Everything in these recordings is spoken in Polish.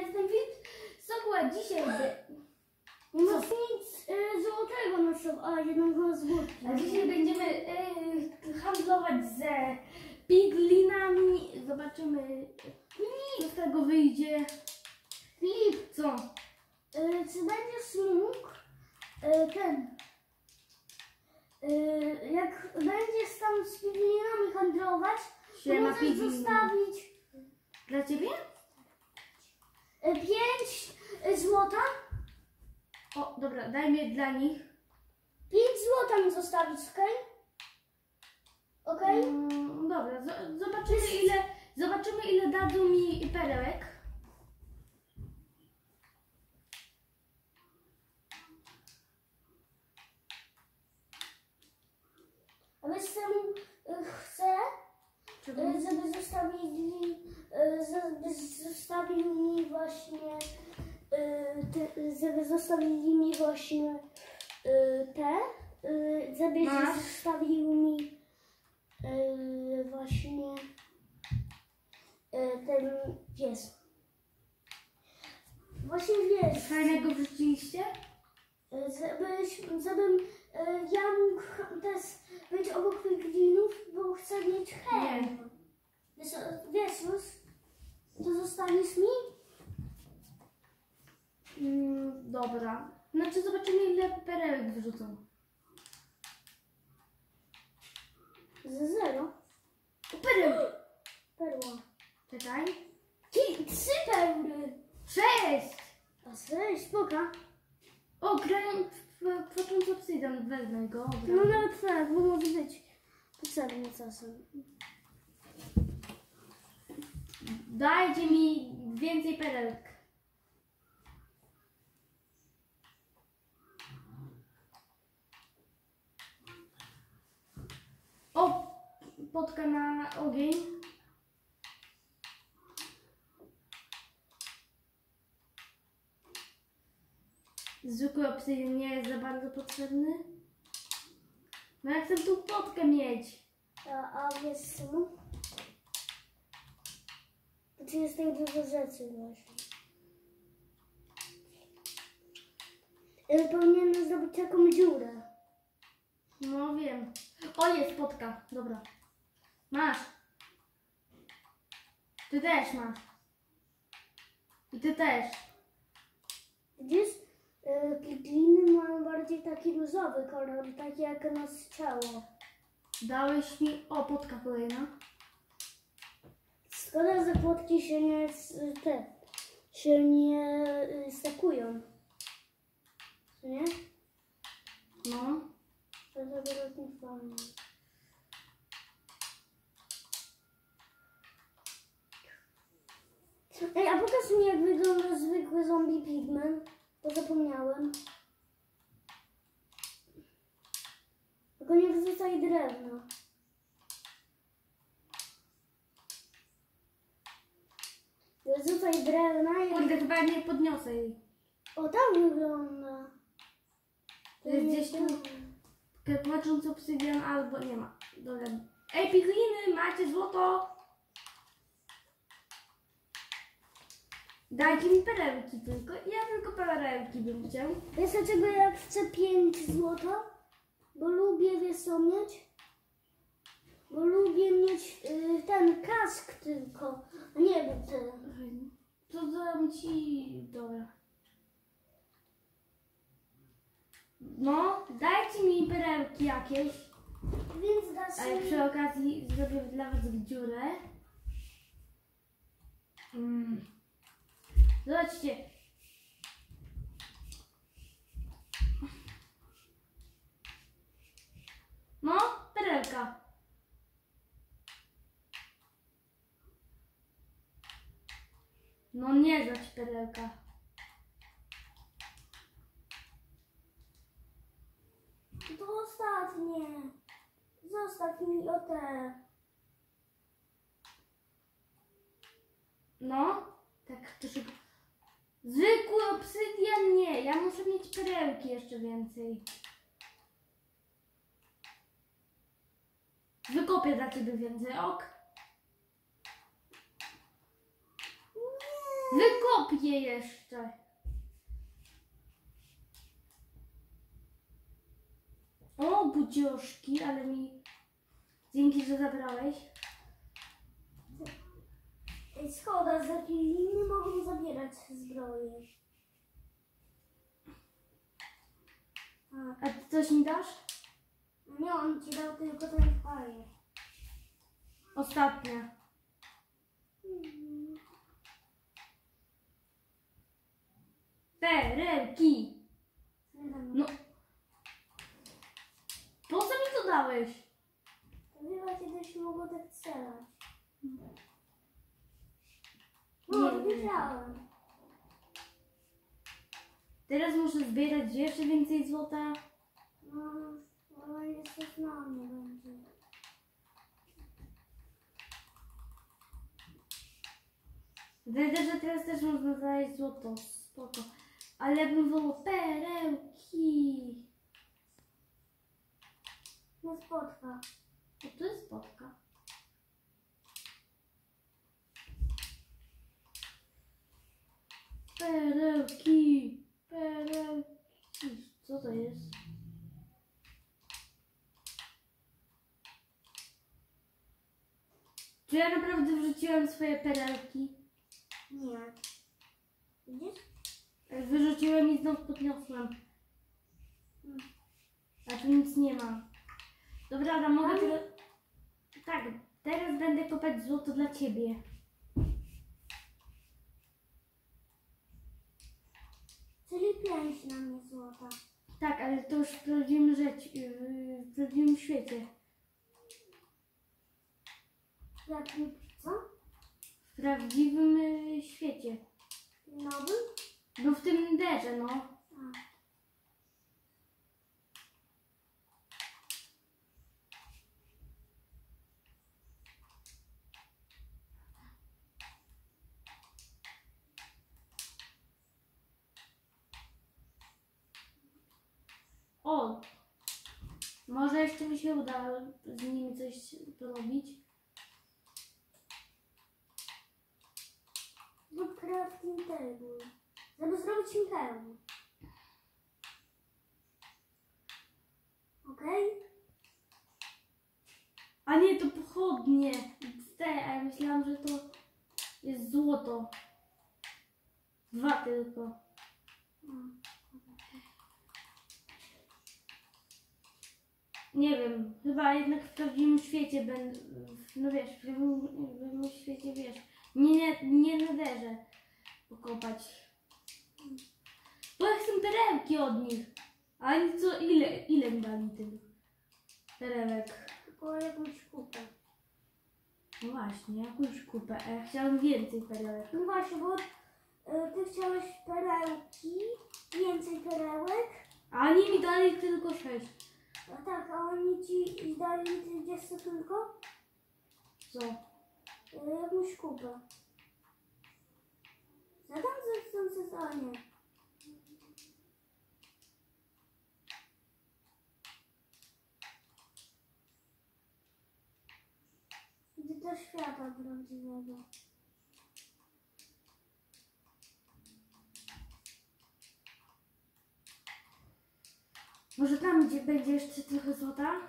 jestem Fit Sokła. Dzisiaj. Nie masz nic y, złotego na sobie, a jednego złotego. A dzisiaj będziemy y, handlować ze piglinami. Zobaczymy, co z tego wyjdzie. Filip, Co? y, czy będziesz mógł y, ten... Y, jak będziesz tam z piglinami handlować, to Siema, możesz pigliny. zostawić Dla ciebie? Y, pięć y, złota. O, dobra, daj mi dla nich. Pięć złota mi zostawić, okej? Okej? Mm, dobra, zo- zobaczymy ile, zobaczymy ile dadzą mi perełek. Co y, chcę? Y, żeby zostawili, y, żeby zostawili właśnie, y, te, żeby zostawili mi właśnie y, te, żeby Masz? zostawił mi y, właśnie ten pies. Właśnie wiesz, Fajnego wrzuciliście? żebyś, żebym ja mógł też być obok pingwinów, bo chcę mieć hełm. Wiesz, wiesz już, to zostaniesz mi? Mm, dobra. Znaczy zobaczymy ile perełek wrzucą. Ze zero. O. Perła. Czekaj. Ki, trzy perły. Sześć! A sześć, spoka. O, grają płaczący obsydian. Wezmę go. No nawet tak, bo może być potrzebny czasem. Dajcie mi więcej perełek. O, potka na ogień. Zwykły obsydian nie jest za bardzo potrzebny. No ja chcę tu potkę mieć. A, co? To tu jest tak dużo rzeczy właśnie. Ale powinienem zrobić taką dziurę. No wiem. O, jest potka. Dobra. Masz. Ty też masz. I ty też. Widzisz? Yy, mają bardziej taki różowy kolor, taki jak nas ciało. Dałeś mi... O, potka kolejna. Szkoda, że płotki się nie te się nie y, stakują. Nie? No. To to teraz nie Ej, a pokaż mi jak wygląda zwykły zombie pigmen, bo zapomniałem. Tylko nie wrzucaj drewna. Nie wrzucaj drewna i... Kurde, chyba nie podniosę jej. O, tak wygląda. To jest gdzieś tu. Płaczący obsydian albo nie ma. Dobra. Ej, pigliny, macie złoto? Dajcie mi perełki tylko. Ja tylko perełki bym chciał. Wiesz dlaczego ja chcę 5 złota? Bo lubię wiesz co mieć? Bo lubię mieć y, ten kask tylko, a nie buty. To dam ci... Dobra. No, dajcie mi perełki jakieś. Więc dasz Ale przy okazji zrobię dla was dziurę. Mm. Zobaczcie. No, perełka. No nie zać perełka. To ostatnie. Zostaw mi o te. No, tak to szybko. Zwykły obsydian nie, ja muszę mieć perełki jeszcze więcej. Wykopię dla ciebie więcej, ok? Wykopię jeszcze. O, budzioszki, ale mi... Dzięki, że zabrałeś. Szkoda, że inni mogą zabierać zbroję. A, ty coś mi dasz? nie, on ci dał tylko ten fajny. Ostatnia. Perełki. No. Po co mi to dałeś? To chyba kiedyś mogło tak strzelać. Nie No. Teraz muszę zbierać jeszcze więcej złota. No, ale jeszcze na mnie będzie. Widzę, że teraz też można znaleźć złoto. Spoko. Ale bym wolał perełki. Nie spotka. O, tu jest spotka. Perełki. Co to jest? Czy ja naprawdę wrzuciłem swoje perełki? Nie. Widzisz? Wyrzuciłem i znów podniosłem. A tu nic nie ma. Dobra, Adam, mogę teraz... Tak, teraz będę kopać złoto dla ciebie. Czyli pięć na mnie złota. Tak, ale to już w prawdziwym życiu, yy, w prawdziwym świecie. Jak mi, co? W prawdziwym yy, świecie. Nowy? No w tym derze, no. A. O! Może jeszcze mi się uda z nimi coś porobić. Zrób crafting table. Żeby zrobić mi hełm. Okej? A nie, to pochodnie. Te, a ja myślałam, że to jest złoto. Dwa tylko. Mm. Nie wiem, chyba jednak w prawdziwym świecie będę, no wiesz, w prawdziwym świecie wiesz, nie, nie, nie należy pokopać. Bo ja chcę perełki od nich. A oni co, ile, ile mi dali tym perełek? Tylko jakąś kupę. No właśnie, jakąś kupę, a ja chciałam więcej perełek. No właśnie, bo y, ty chciałeś perełki, więcej perełek, A oni mi dali tylko sześć. A tak, a oni ci dali 30 tylko Co? y, jakąś kupę. Zadam za zadanie. Idę do świata prawdziwego. Może tam, gdzie będzie jeszcze trochę złota?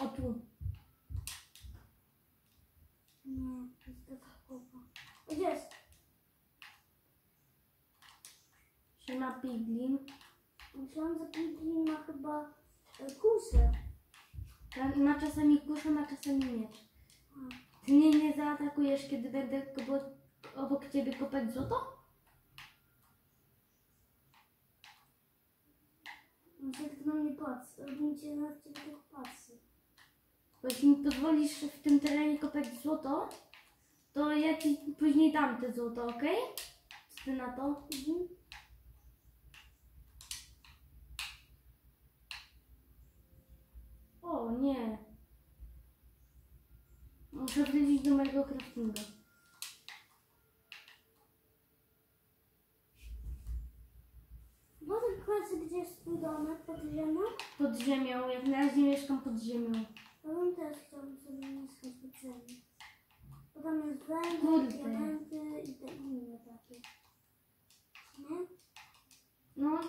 O tu. Nie, to jest taka Gdzie jest? Siema Piglin. Myślałam, że Piglin ma chyba y, kusę. Ten Ma czasami kuszę, ma czasami miecz. Ty mnie nie zaatakujesz, kiedy będę obok ciebie kopać złoto? On się tak na mnie patrzy. On cię na ciebie patrzy. Bo jeśli mi pozwolisz w tym terenie kopać złoto, to ja ci później dam te złoto, okej? Co ty na to? Mhm. O nie. Muszę wrócić do mojego craftinga. Może domek pod ziemią? Pod ziemią, jak na razie mieszkam pod ziemią. Ja bym też chciał sobie mieć ceny. Bo tam jest węgiel, diamenty i te inne takie. Nie? No,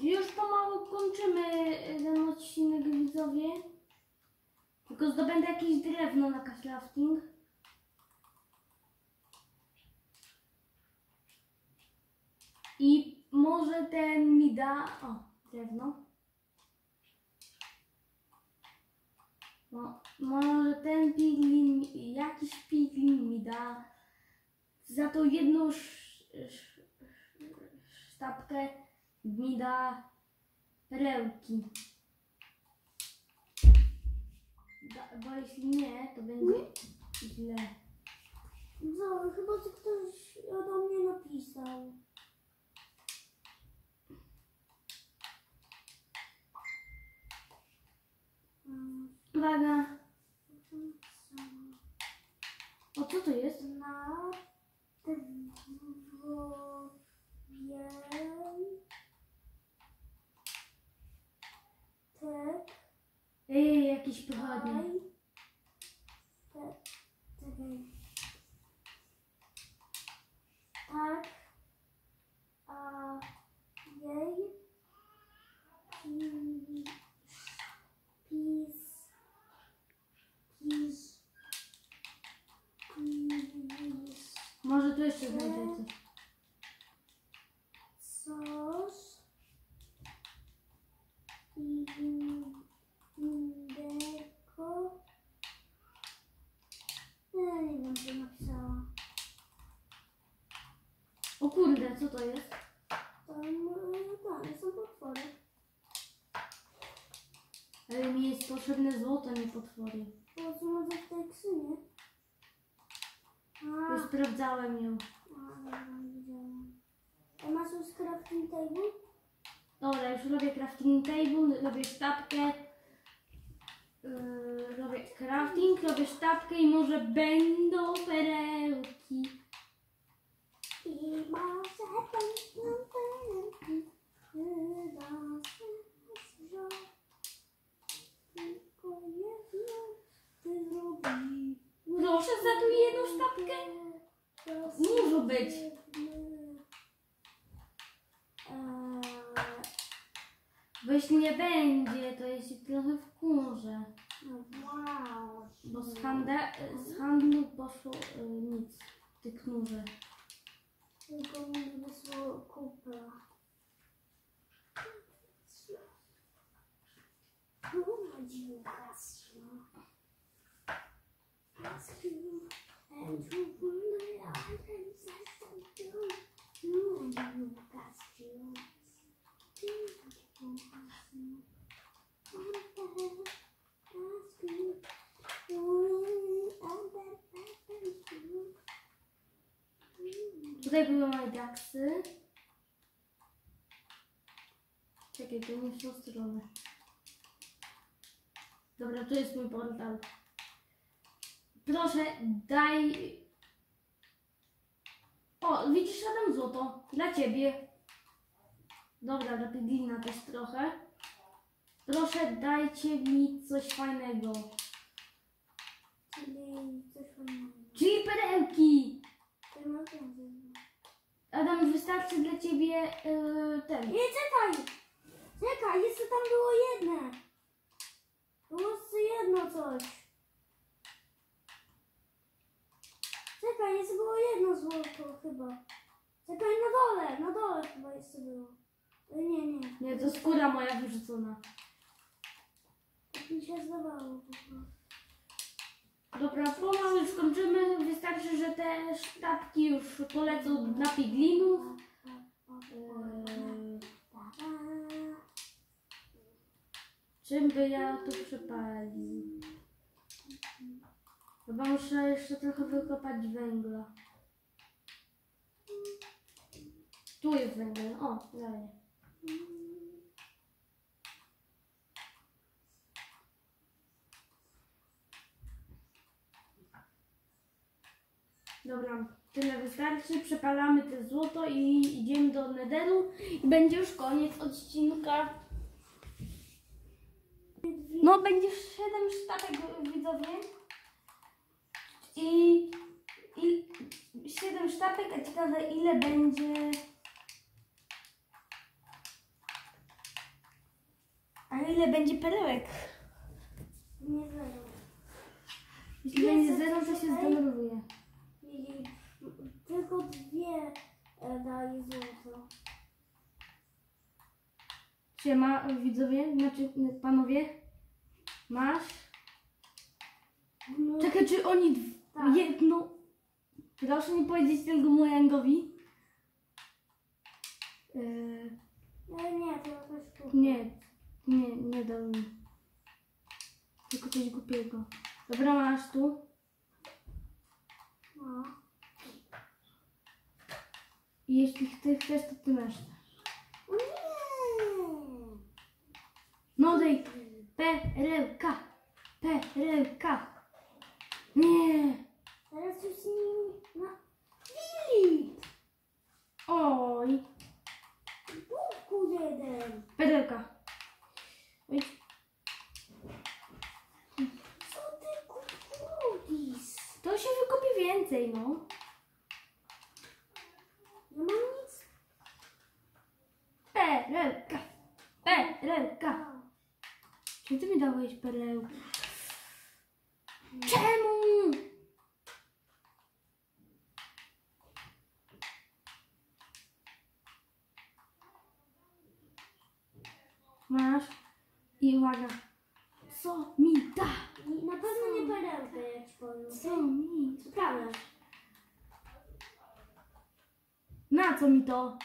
już pomału kończymy ten odcinek widzowie. Tylko zdobędę jakieś drewno na crafting. I może ten mi da... O, drewno. No, może ten piglin, jakiś piglin mi da za tą jedną sz, sz, sztabkę mi da perełki. Da, bo jeśli nie, to będzie źle. No, chyba to ktoś ode mnie napisał. Co? o co to jest? Na te Ej, jakieś pochodnie. Te- Czekaj. Tak. A jej. Pi- Pis. Pis. Pis. Może tu jeszcze znajdę coś. Coś. In- Indeko. Ja nie wiem, co napisała. O kurde, co to jest? Tam, tam są potwory. Ale mi jest potrzebne złoto, nie potwory. To może w tej skrzyni? A, Już sprawdzałem ją. a, dobra, widziałam. A masz już crafting table? Dobra, już robię crafting table, robię sztabkę. Yy, robię crafting, robię sztabkę i może będą perełki. I może będą perełki, chyba wziął. Tylko jedno ty zrobi. Proszę za tu jedną sztabkę. Może być. Jeśli nie będzie, to ja się trochę wkurzę. no wow. Bo z, handla, z handlu poszło y, nic. Ty knurze. Tylko mi wysłał kupę. Kurwa dziwka daksy. Czekaj, to nie w tą stronę. Dobra, tu jest mój portal. Proszę, daj... O, widzisz, Adam złoto. Dla ciebie. Dobra, dla Piglina też trochę. Proszę, dajcie mi coś fajnego. Czyli coś fajnego. Czyli perełki. To Adam, wystarczy dla ciebie yy, ten. Nie, czekaj! Czekaj, jeszcze tam było jedne. Było jeszcze jedno coś. Czekaj, jeszcze było jedno złoto chyba. Czekaj, na dole, na dole chyba jeszcze było. E, Nie, nie, Nie, to skóra moja wyrzucona. tak mi się zdawało po prostu. Dobra, pomału już kończymy. Wystarczy, że te sztabki już polecą na piglinów. Yy, czym by ja tu przypalił? Chyba muszę jeszcze trochę wykopać węgla. Tu jest węgiel. O, daję. Dobra, tyle wystarczy. Przepalamy te złoto i idziemy do Netheru i będzie już koniec odcinka. No, będzie 7 sztabek widzowie. I, i 7 sztabek, a ciekawe ile będzie. A ile będzie perełek? Nie zero. Jeśli będzie 0, to się tutaj? I tylko dwie e, daje złoto. Siema, widzowie, znaczy panowie. Masz? No, Czekaj, czy oni dw- Tak. jedno... Proszę nie powiedzieć tego Mojangowi. Yy, nie, nie, to jakaś sztuka. nie, nie, nie dał mi. Tylko coś głupiego. Dobra, masz tu. Jeśli ty chcesz, to ty masz. O nie! No daj. Perełka. Perełka. Perełka. Perełka. Czy ty mi dałeś perełkę? Czemu? Masz i uwaga. Co mi da? Na pewno nie perełkę, jak ci powiem. Co mi? Sprawdź. Na co mi to?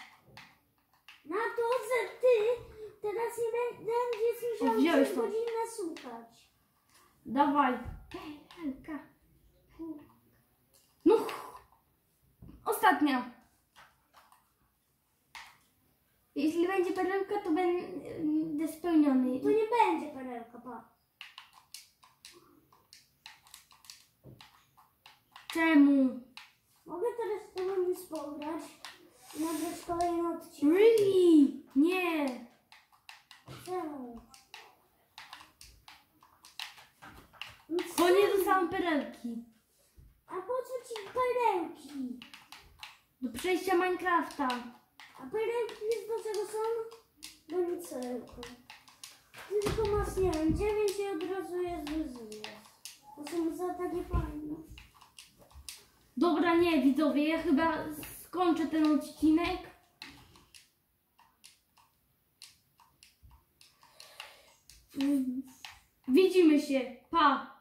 Na to, że ty teraz nie bę- będziesz O, musiał wziąłeś 3 to. nasłuchać. Dawaj. No. Ostatnia. Jeśli będzie perełka, to będę spełniony. To nie będzie perełka, pa. Czemu? Mogę teraz z tobą już pograć i nagrać kolejny odcinek. Really? Nie. Bo nie dostałam perełki. A po co ci perełki? Do przejścia Minecrafta. A perełki jest do czego są? Do niczego. Ty tylko masz, nie wiem, 9 i od razu je. To są za takie fajne. Dobra, nie widzowie, ja chyba skończę ten odcinek. Widzimy się. Pa.